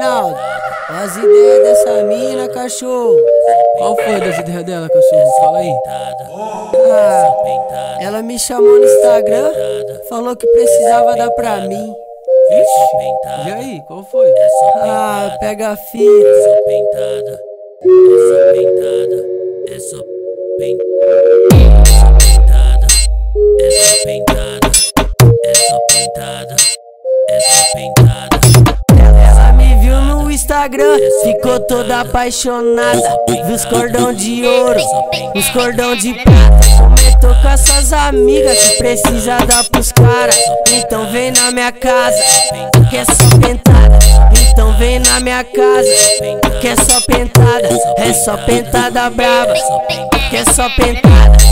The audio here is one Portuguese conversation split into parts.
Reinaldo, as ideias dessa mina, cachorro. Qual foi das ideias dela, cachorro? Fala aí. Ah, ela me chamou no Instagram, falou que precisava dar pra mim. Ixi, e aí, qual foi? Ah, pega a fita. Essa pentada, essa pentada, essa pentada, Instagram, ficou toda apaixonada. Viu os cordão de ouro, os cordão de prata. Comentou com essas amigas que precisa dar pros caras. Então vem na minha casa, que é só pentada. Então vem na minha casa, que é só pentada. É só pentada brava, que é só pentada.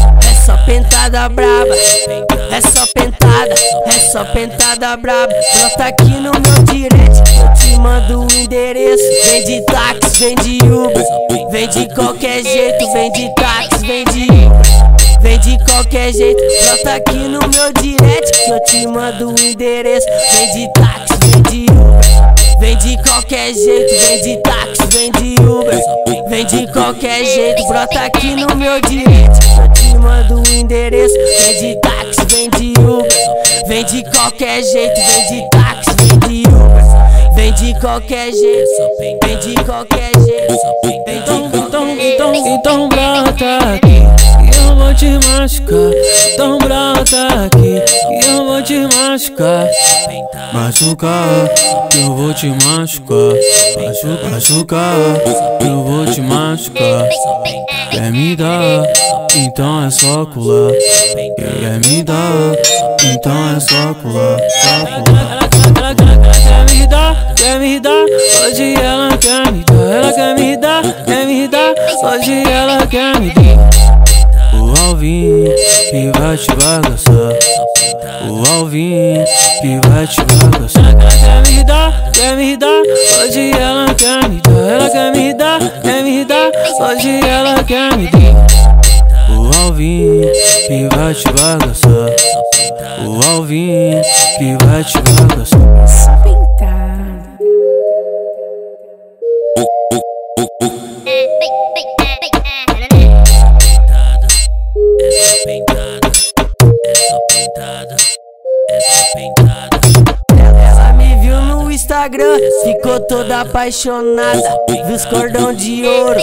Só pentada brava, é só pentada, é só pentada brava. Brota aqui no meu direct, eu te mando o endereço. Vem de táxi, vem de Uber, vem de qualquer jeito, vem de táxi, vem de Uber. Vem de qualquer jeito, brota aqui no meu direct eu te mando o endereço. Vem de táxi, vem de Uber. Vem de qualquer jeito, vem de táxi, vem de Uber. Vem de qualquer jeito, brota aqui no meu direct mando o endereço. Vem de táxi, vem de Uber. Vem de qualquer jeito, vem de táxi, vem de Uber. Vem de qualquer jeito, vem de qualquer jeito. Então, então, então, então brota aqui eu vou te machucar. Então brota aqui eu vou te machucar. Machucar, eu vou te machucar. Machu- Machucar, que eu vou te machucar. Quer me dar, então é só colar. Quer me dar, então é só colar. Ela, quer me dar, quer me dar. Hoje ela quer me dar, ela quer me dar, quer me dar. Hoje ela quer me dar. O Alvin que vai te bagaçar. O Alvin que vai te bagaçar. Ela quer me dar, quer me dar. Hoje ela quer me dar, ela quer me dar, quer me dar. Hoje ela quer me dar. Te bagaçar. O Alvin que vai te bagaçar. Ela me viu no Instagram, ficou toda apaixonada. Viu os cordão de ouro,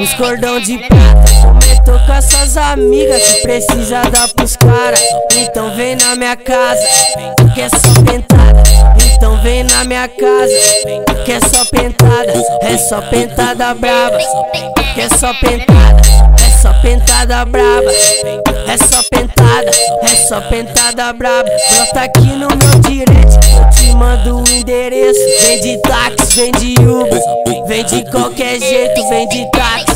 os cordão de prata. Comentou com essas amigas que precisa dar pros caras. Então vem na minha casa, que é só pentada. Então vem na minha casa, que é só pentada. É só pentada brava, que é só pentada. É só pentada brava, é só pentada, é só pentada brava. Brota aqui no meu direct, eu te mando o endereço. Vem de táxi, vem de Uber, vem de qualquer jeito, vem de táxi,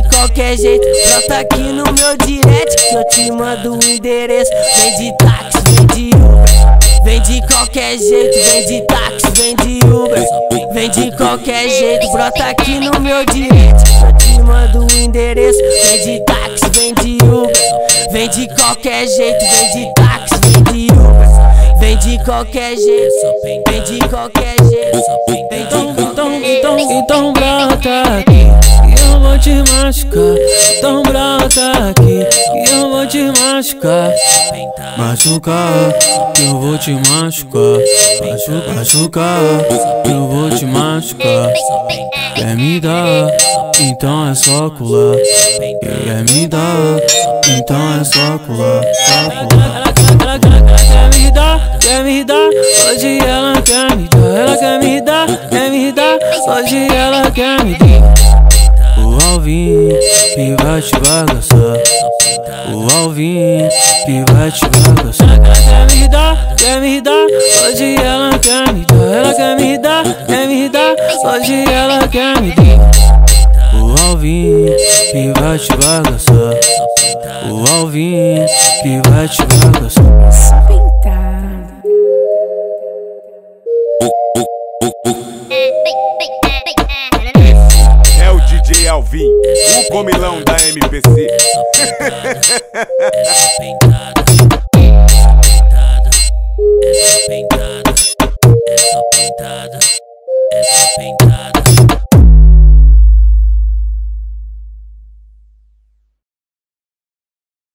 de qualquer jeito, brota aqui no meu direct que eu te mando o endereço. Vem de táxi, vem de Uber. Vem de qualquer jeito, vem de táxi, vem de Uber. Vem de qualquer jeito, brota aqui no meu direct. Eu te mando o endereço. Vem de táxi, vem de Uber. Vem de qualquer jeito, vem de táxi, vem de Uber. Vem de qualquer jeito, vem de qualquer jeito. Então, então, então, então brota aqui e te machucar. Então brota aqui e eu vou te machucar. Machucar, que eu vou te machucar. Machu- Machucar, que eu vou te machucar. Quer me dar, então é só colar. Quer me dar, então é só colar. Só quer me dar, quer me dar. Hoje ela quer me dar, ela quer me dar, quer me dar. Hoje ela quer me dar. Vai te bagaçar. O Alvin que vai te bagaçar. Ela quer me dar, quer me dar. Hoje ela quer me dar, ela quer me dar, quer me dar. Hoje ela quer me dar. O Alvin que vai te bagaçar. O Alvin que vai te bagaçar. Alvin, o comilão da MPC. Essa pentada, essa pentada,